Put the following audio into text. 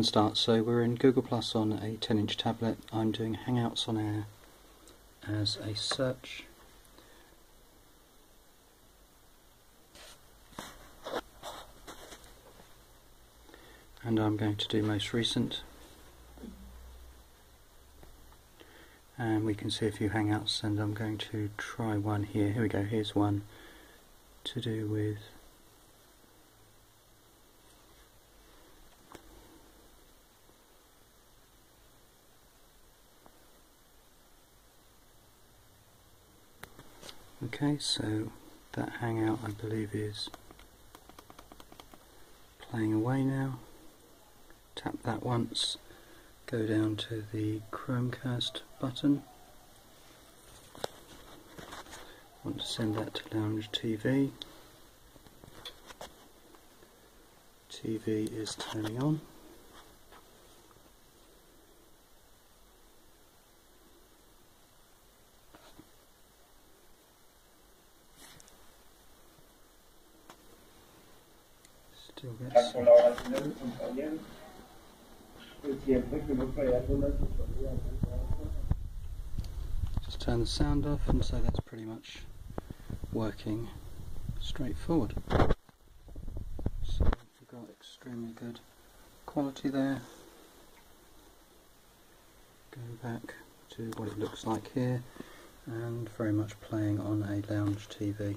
Start, so we're in Google Plus on a 10 inch tablet. I'm doing Hangouts on Air as a search. And I'm going to do most recent. And we can see a few Hangouts and I'm going to try one here. Here we go, here's one to do with Okay, so that hangout I believe is playing away now. Tap that once, go down to the Chromecast button. Want to send that to Lounge TV. TV is turning on. Just turn the sound off and so that's pretty much working straightforward. So we've got extremely good quality there. Going back to what it looks like here and very much playing on a lounge TV.